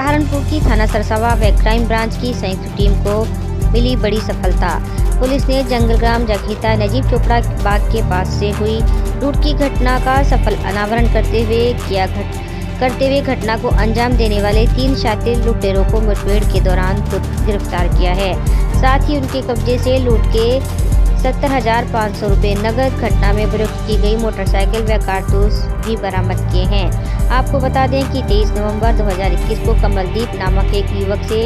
की थाना सरसावा व क्राइम ब्रांच की संयुक्त टीम को मिली बड़ी सफलता। पुलिस ने जंगलग्राम जगहीता नजीब चोपड़ा बाग के पास से हुई लूट की घटना का सफल अनावरण करते हुए किया घट, करते हुए घटना को अंजाम देने वाले तीन शातिर लुटेरों को मुठभेड़ के दौरान गिरफ़्तार किया है। साथ ही उनके कब्जे से लूट के सत्तर हज़ार पाँच सौ रुपये नगद घटना में प्रयुक्त की गई मोटरसाइकिल व कारतूस भी बरामद किए हैं। आपको बता दें कि 23 नवंबर 2021 को कमलदीप नामक एक युवक से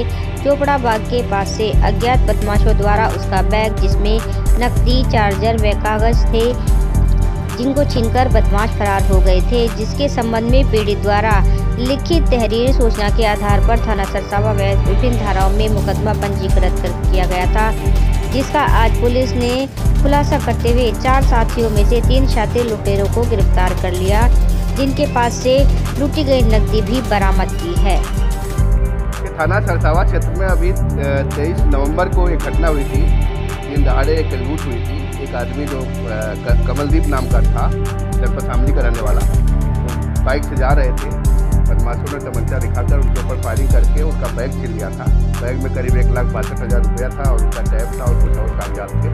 चोपड़ा बाग के पास से अज्ञात बदमाशों द्वारा उसका बैग, जिसमें नकदी, चार्जर व कागज़ थे, जिनको छीनकर बदमाश फरार हो गए थे, जिसके संबंध में पीड़ित द्वारा लिखित तहरीर सूचना के आधार पर थाना सरसावा व विभिन्न धाराओं में मुकदमा पंजीकृत कर किया गया था। जिसका आज पुलिस ने खुलासा करते हुए चार साथियों में से तीन शातिर लुटेरों को गिरफ़्तार कर लिया, जिनके पास से लूटी गई नकदी भी बरामद की है। थाना सरसावा क्षेत्र में अभी तेईस नवंबर को एक घटना हुई थी। दिन दहाड़े एक लूट हुई थी। एक आदमी जो कमलदीप नाम का था जनपद शामली का रहने वाला। बाइक से जा रहे थे। बदमाशों ने तमंचा दिखाकर उनके ऊपर फायरिंग करके उनका बैग छिल लिया था। बैग में करीब एक लाख बासठ हज़ार रुपया था और उनका टैब था और कुछ और कागजात थे।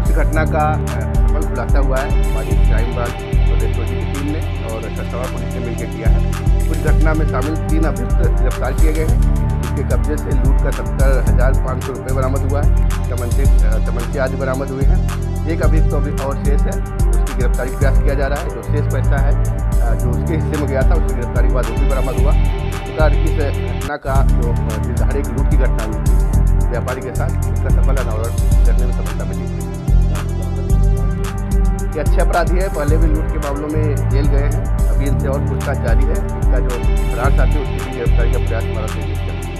उस घटना का सफल खुलासा हुआ है। हमारी क्राइम ब्रांच प्रदेश तो की टीम ने और ससवा पुलिस ने मिलकर किया है। उस घटना में शामिल तीन अभियुक्त गिरफ़्तार किए गए हैं। उसके कब्जे से लूट का सत्तर हज़ार पाँच सौ रुपये बरामद हुआ है। तमंचे तमंचे आज बरामद हुए हैं। एक अभियुक्त तो अभी और शेष है। उसकी गिरफ्तारी प्रयास किया जा रहा है। जो शेष पैसा है जो उसके हिस्से में गया था, उसकी गिरफ्तारी के बाद वो भी बरामद हुआ। सरकार इस घटना का जो निर्धारित लूट की घटना हुई थी, व्यापारी के साथ, उसका सफल अनावरण करने में सफलता मिली ये अच्छे अपराधी है, पहले भी लूट के मामलों में जेल गए हैं। अभी इनसे और पूछताछ जारी है। इनका जो फरार साथी उसकी भी गिरफ्तारी का